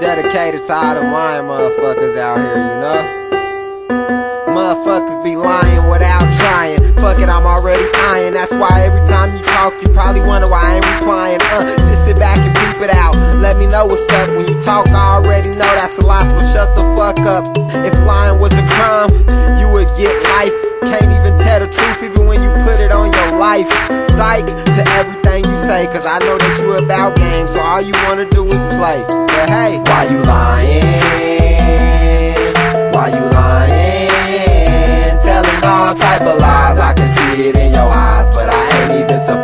made it tired of lying motherfuckers out here, you know? Motherfuckers be lying without trying. Fuck it, I'm already eyeing. That's why Let me know what's up. When you talk, I already know that's a lie, so shut the fuck up. If lying was a crime, you would get life. Can't even tell the truth, even when you put it on your life. Psych to everything you say, cause I know that you about games, so all you wanna do is play. But hey, why you lying? Why you lying? Telling all type of lies, I can see it in your eyes, but I ain't even surprised,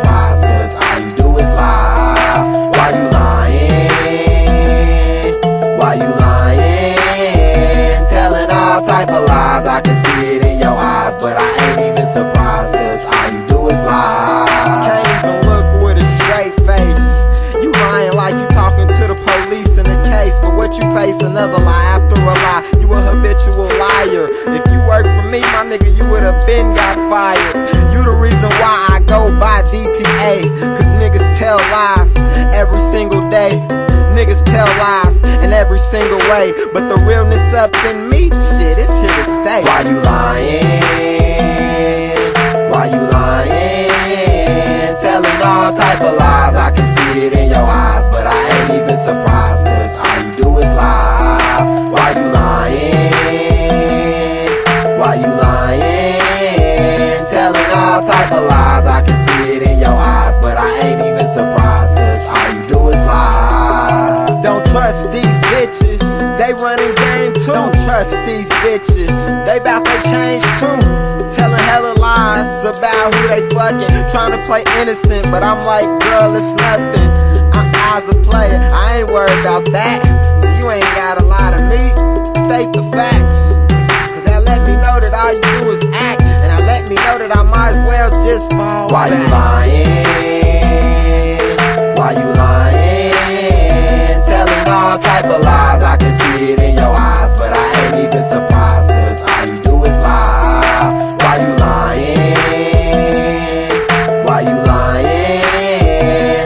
you face another lie after a lie. You a habitual liar. If you work for me, my nigga, you would've been got fired. You the reason why I go by DTA, cause niggas tell lies every single day. Niggas tell lies in every single way, but the realness up in me, shit, it's here to stay. Why you lying? Why you lying? Telling all type of lies, I can see it in your eyes, but I ain't even surprised, cause all you do is lie. Don't trust these bitches, they running game too. Don't trust these bitches, they bout to change too. Telling hella lies about who they fucking. Trying to play innocent, but I'm like, girl, it's nothing. I'm eyes a player, I ain't worried about that. So you ain't gotta lie just fall Why back. you lying? Why you lying? Telling all type of lies, I can see it in your eyes, but I ain't even surprised, cause all you do is lie. Why you lying? Why you lying?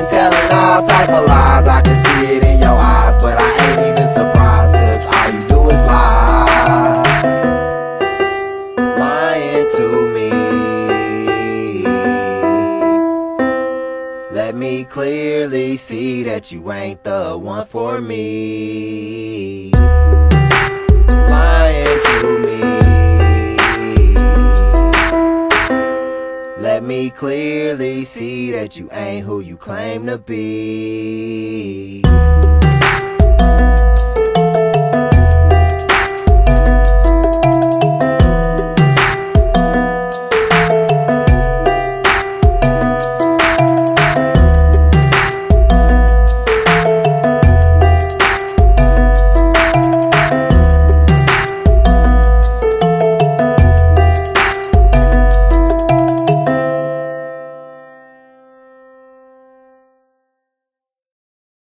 Telling all type of lies, I can see it in your eyes, but I ain't even surprised, cause all you do is lie. Lying to me. Me clearly see that you ain't the one for me. Lying to me. Let me clearly see that you ain't who you claim to be.